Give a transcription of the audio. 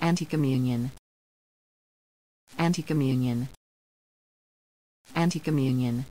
Anti-communion. Anti-communion. Anti-communion.